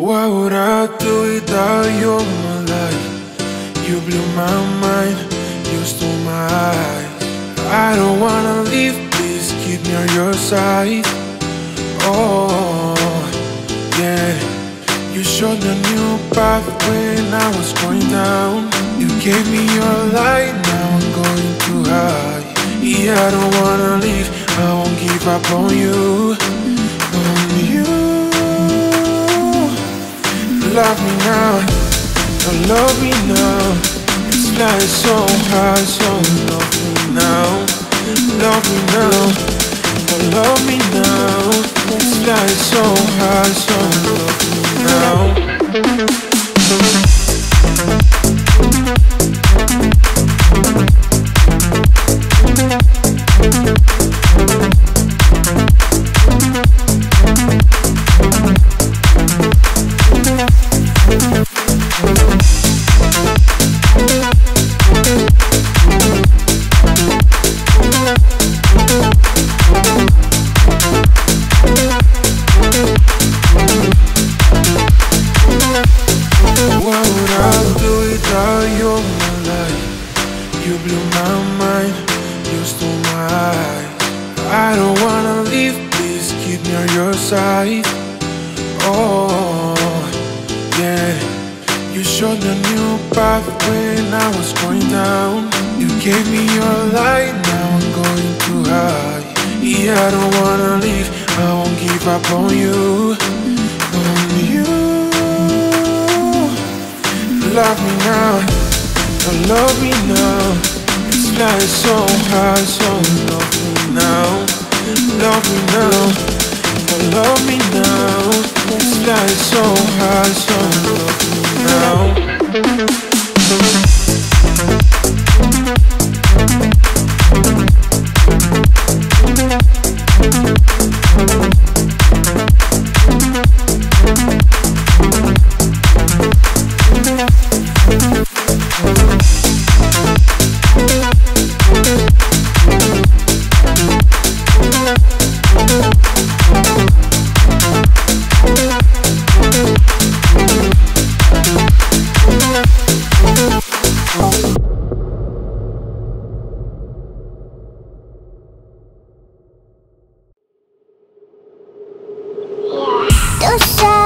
What would I do without you, in my life? You blew my mind, you stole my eyes. I don't wanna leave, please keep me on your side. Oh, yeah. You showed a new path when I was going down. You gave me your light, now I'm going too high. Yeah, I don't wanna leave, I won't give up on you. On you. Love me now, love me now. It's like so high, so love me now. Love me now, love me now. It's like so high, so side. Oh, yeah. You showed a new path when I was going down. You gave me your light, now I'm going too high. Yeah, I don't wanna leave, I won't give up on you. On you. Love me now, love me now. It's like so high, so love me now. Love me now, love me now. It's so high, so love me now. Duszę